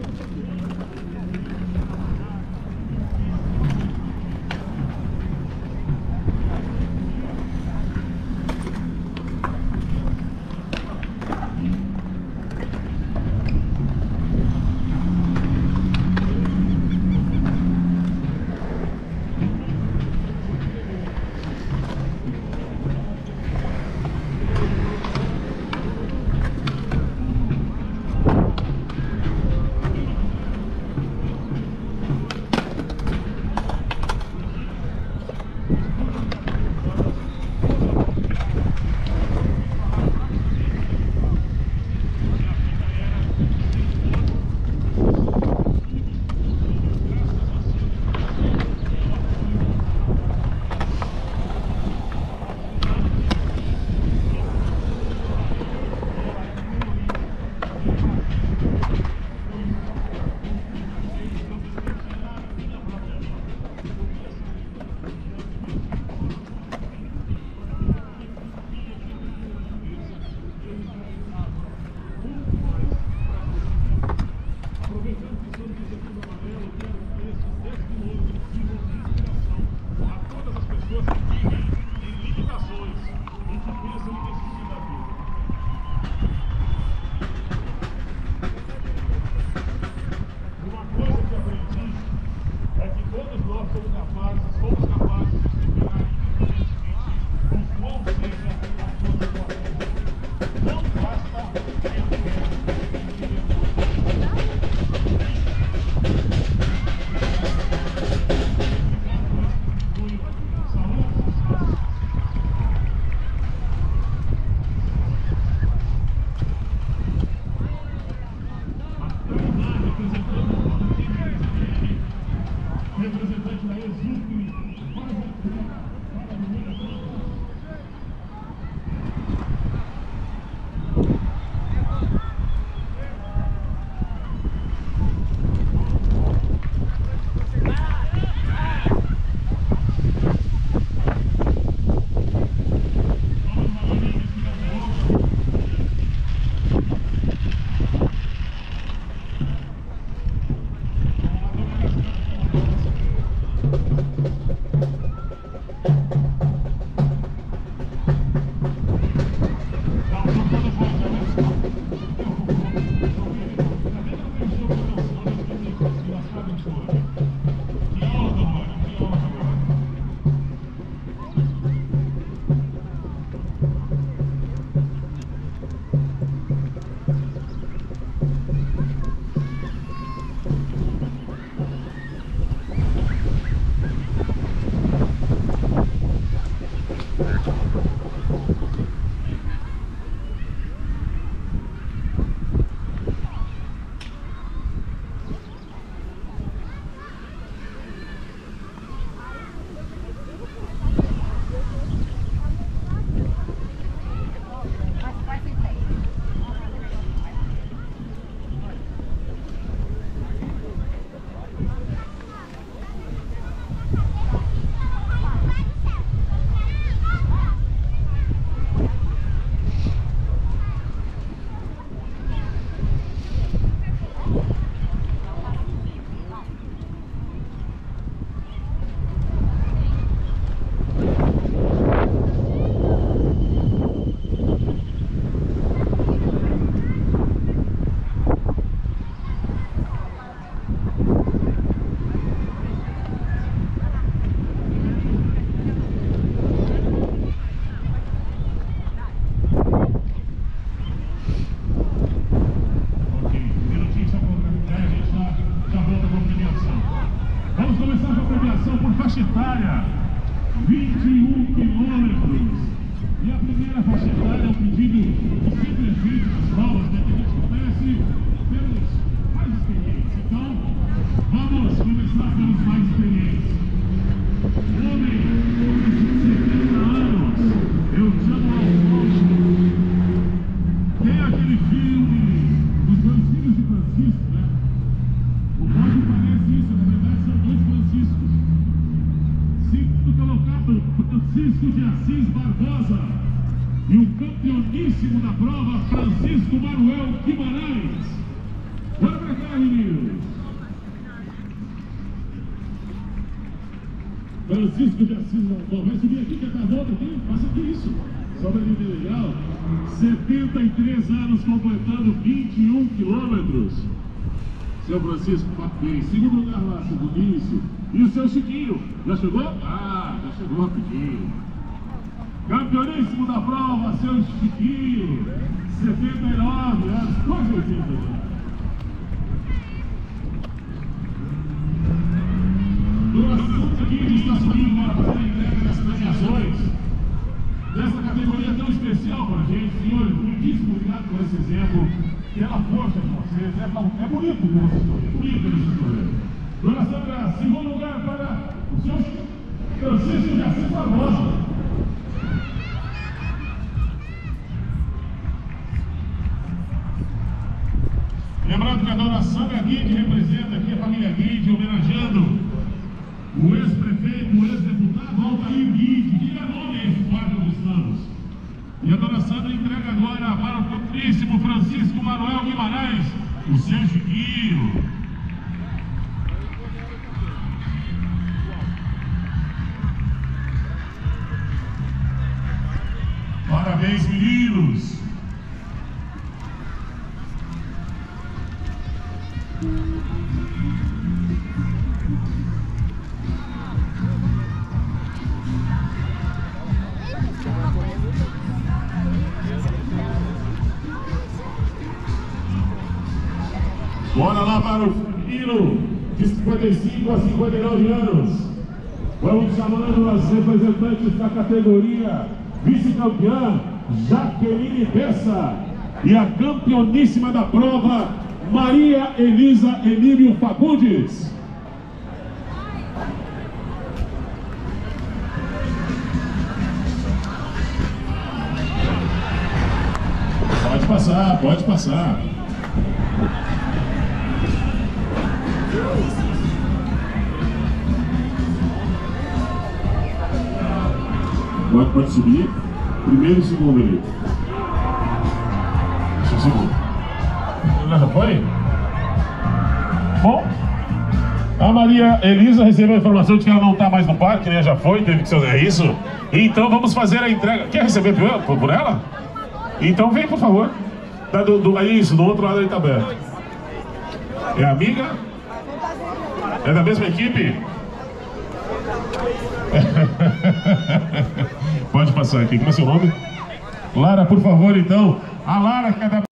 Thank you. Francisco de Assis Barbosa. E o campeoníssimo da prova, Francisco Manuel Guimarães. Bora pra cá, meninos. Francisco de Assis Barbosa. Vai subir aqui, quer dar volta aqui? Passa aqui isso. Sobe ali, bem legal. 73 anos completando 21 quilômetros. Seu Francisco em segundo lugar lá, seu Vinícius. E o seu Chiquinho, já chegou? Ah, já chegou rapidinho. Campeoníssimo da prova, seu Chiquinho. 79 anos, quase 80 anos. Doação aqui está subindo para fazer a entrega das premiações dessa categoria tão especial para a gente. Senhores, muitíssimo obrigado por esse exemplo, pela força vocês. É, é bonito ver essa história, bonito essa história. Dona Sandra, segundo lugar para o senhor Francisco Assis Barbosa. Lembrando que a dona Sandra Guide representa aqui a família Guide, homenageando o ex-prefeito, o ex-deputado Altair Guide. Diga nome aí, quadro onde estamos. E a dona Sandra entrega agora para o Cotríssimo Francisco Manuel Guimarães, o seu Chiquinho. Parabéns, meninos! Bora lá para o menino de 55 a 59 anos. Vamos chamando as representantes da categoria vice-campeã, Jaqueline Bessa. E a campeoníssima da prova, Maria Elisa Emílio Fagundes. Pode passar, pode passar. Pode, pode subir. Primeiro e segundo ali. Deixa eu segundo. Já foi? Bom, a Maria Elisa recebeu a informação de que ela não está mais no parque, né? Já foi, teve que ser é isso. Então vamos fazer a entrega. Quer receber por, por ela? Então vem, por favor. Tá do, do, é isso, do outro lado ele está aberto. É amiga? É da mesma equipe? Pode passar aqui. Como é seu nome? Lara, por favor, então. A Lara que é da...